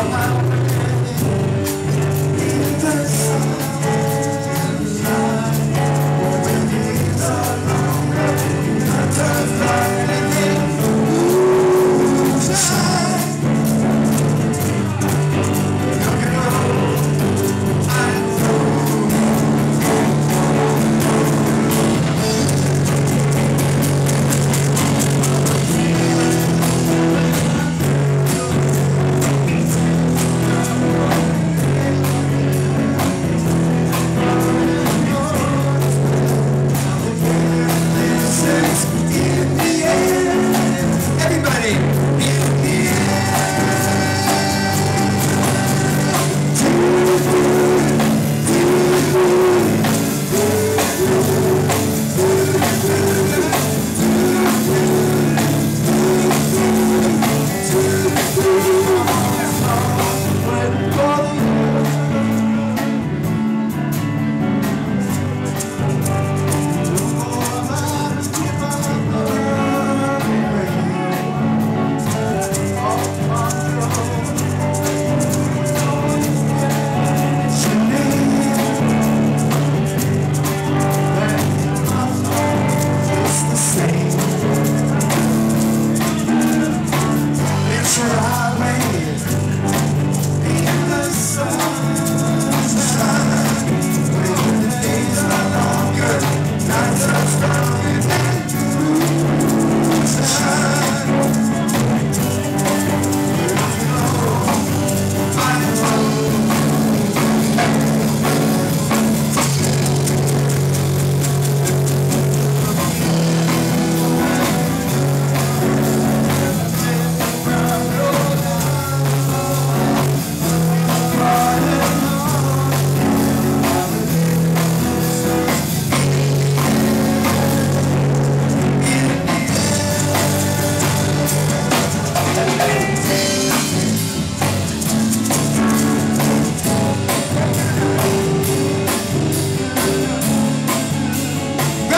Wow, wow.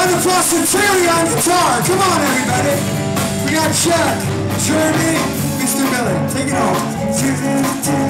Mr. Taylor on guitar. Come on, everybody. We got Chuck, Jeremy, Mr. Miller. Take it home.